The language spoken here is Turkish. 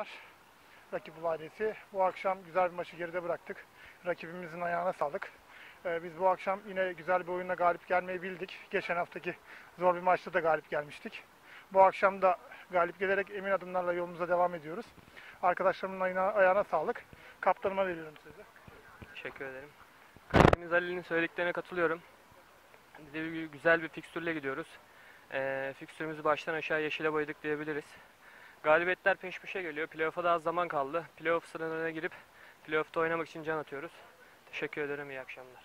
akşamlar. Rakip Vadisi. Bu akşam güzel bir maçı geride bıraktık. Rakibimizin ayağına sağlık. Ee, biz bu akşam yine güzel bir oyunla galip gelmeyi bildik. Geçen haftaki zor bir maçta da galip gelmiştik. Bu akşam da galip gelerek emin adımlarla yolumuza devam ediyoruz. Arkadaşlarımın ayağına, ayağına sağlık. Kaptanıma veriyorum sözü. Teşekkür ederim. Kalecimiz Ali'nin söylediklerine katılıyorum. Güzel bir fikstürle gidiyoruz. Ee, fikstürümüzü baştan aşağı yeşile boyadık diyebiliriz. Galibiyetler peş peşe geliyor. Playoff'a da az zaman kaldı. Playoff sıralarına girip playoff'ta oynamak için can atıyoruz. Teşekkür ederim. İyi akşamlar.